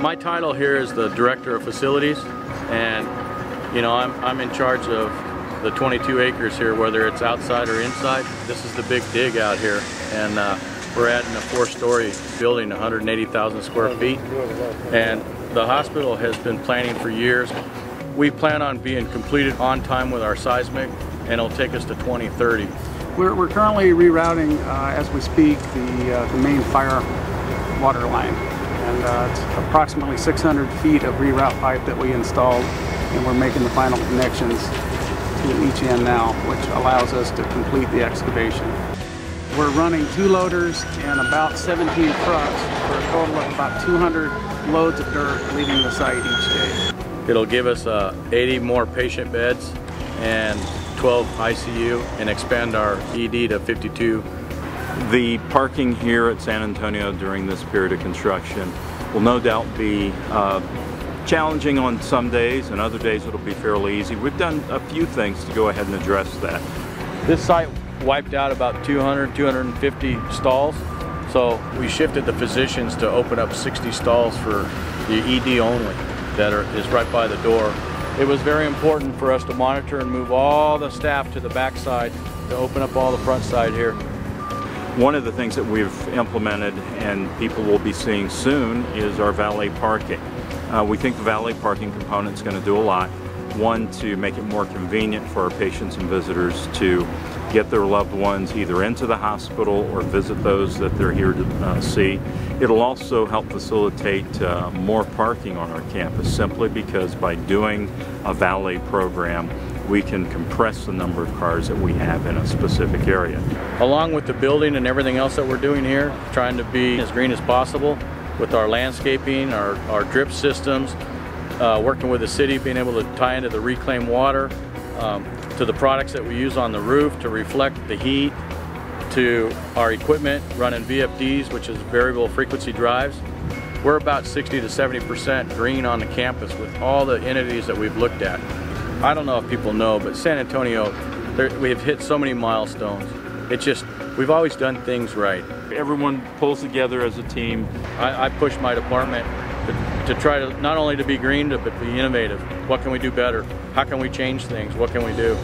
my title here is the Director of Facilities and you know I'm, I'm in charge of the 22 acres here whether it's outside or inside. This is the big dig out here and uh, we're adding a four-story building 180,000 square feet and the hospital has been planning for years. We plan on being completed on time with our seismic and it'll take us to 2030. We're, we're currently rerouting uh, as we speak the, uh, the main fire water line and uh, it's approximately 600 feet of reroute pipe that we installed and we're making the final connections to each end now which allows us to complete the excavation. We're running two loaders and about 17 trucks for a total of about 200 loads of dirt leaving the site each day. It'll give us uh, 80 more patient beds and 12 ICU and expand our ED to 52 the parking here at San Antonio during this period of construction will no doubt be uh, challenging on some days and other days it'll be fairly easy. We've done a few things to go ahead and address that. This site wiped out about 200, 250 stalls. So we shifted the physicians to open up 60 stalls for the ED only that are, is right by the door. It was very important for us to monitor and move all the staff to the backside to open up all the front side here. One of the things that we've implemented and people will be seeing soon is our valet parking. Uh, we think the valet parking component is going to do a lot. One, to make it more convenient for our patients and visitors to get their loved ones either into the hospital or visit those that they're here to uh, see. It'll also help facilitate uh, more parking on our campus simply because by doing a valet program, we can compress the number of cars that we have in a specific area. Along with the building and everything else that we're doing here, trying to be as green as possible with our landscaping, our, our drip systems, uh, working with the city, being able to tie into the reclaimed water, um, to the products that we use on the roof to reflect the heat, to our equipment running VFDs, which is variable frequency drives. We're about 60 to 70% green on the campus with all the entities that we've looked at. I don't know if people know, but San Antonio, we have hit so many milestones. It's just, we've always done things right. Everyone pulls together as a team. I, I push my department to, to, try to, not only to be green, but be innovative. What can we do better? How can we change things? What can we do?